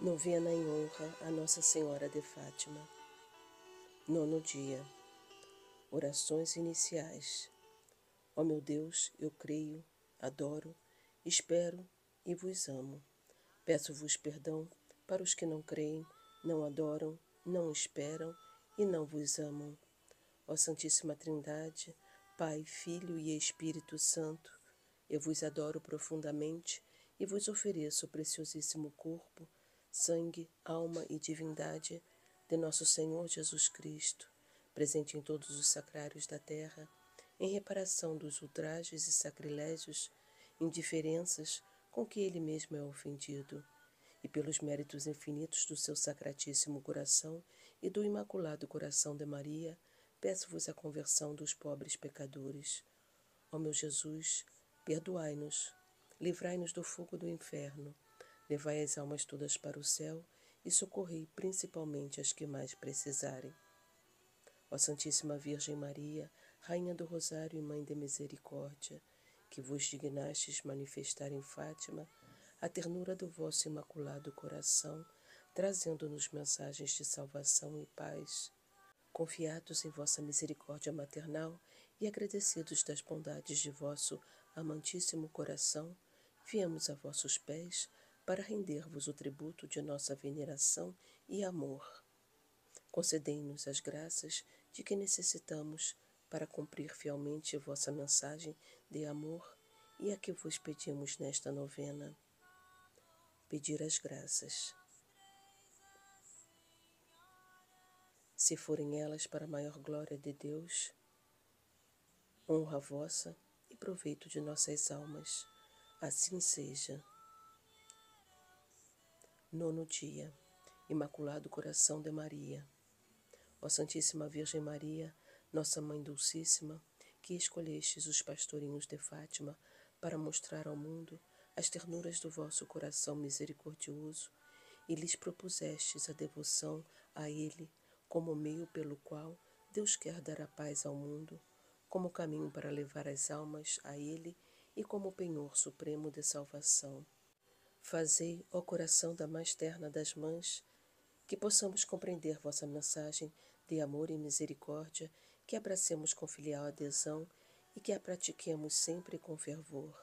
Novena em honra a Nossa Senhora de Fátima. Nono dia. Orações iniciais. Ó meu Deus, eu creio, adoro, espero e vos amo. Peço-vos perdão para os que não creem, não adoram, não esperam e não vos amam. Ó Santíssima Trindade, Pai, Filho e Espírito Santo, eu vos adoro profundamente e vos ofereço o preciosíssimo corpo sangue, alma e divindade de nosso Senhor Jesus Cristo, presente em todos os sacrários da terra, em reparação dos ultrajes e sacrilégios, indiferenças com que ele mesmo é ofendido, e pelos méritos infinitos do seu sacratíssimo coração e do imaculado coração de Maria, peço-vos a conversão dos pobres pecadores. Ó meu Jesus, perdoai-nos, livrai-nos do fogo do inferno Levai as almas todas para o céu e socorrei principalmente as que mais precisarem. Ó Santíssima Virgem Maria, Rainha do Rosário e Mãe de Misericórdia, que vos dignastes manifestar em Fátima a ternura do vosso imaculado coração, trazendo-nos mensagens de salvação e paz. Confiados em vossa misericórdia maternal e agradecidos das bondades de vosso amantíssimo coração, viemos a vossos pés para render-vos o tributo de nossa veneração e amor. Concedei-nos as graças de que necessitamos para cumprir fielmente vossa mensagem de amor e a que vos pedimos nesta novena. Pedir as graças. Se forem elas para a maior glória de Deus, honra vossa e proveito de nossas almas, assim seja. Nono dia. Imaculado Coração de Maria. Ó Santíssima Virgem Maria, nossa Mãe Dulcíssima, que escolhestes os pastorinhos de Fátima para mostrar ao mundo as ternuras do vosso coração misericordioso e lhes propusestes a devoção a Ele como meio pelo qual Deus quer dar a paz ao mundo, como caminho para levar as almas a Ele e como penhor supremo de salvação. Fazei, ó coração da mais terna das mães, que possamos compreender vossa mensagem de amor e misericórdia, que abracemos com filial adesão e que a pratiquemos sempre com fervor.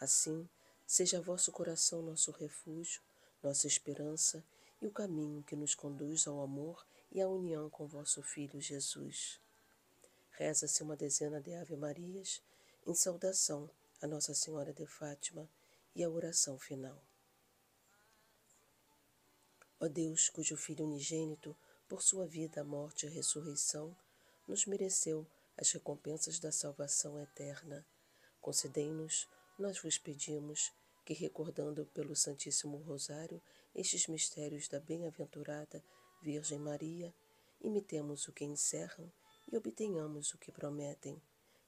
Assim, seja vosso coração nosso refúgio, nossa esperança e o caminho que nos conduz ao amor e à união com vosso Filho Jesus. Reza-se uma dezena de Ave-Marias em saudação a Nossa Senhora de Fátima e a oração final. Ó Deus, cujo Filho unigênito, por sua vida, morte e ressurreição, nos mereceu as recompensas da salvação eterna, concedei-nos, nós vos pedimos, que recordando pelo Santíssimo Rosário estes mistérios da bem-aventurada Virgem Maria, imitemos o que encerram e obtenhamos o que prometem.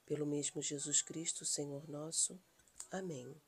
Pelo mesmo Jesus Cristo, Senhor nosso. Amém.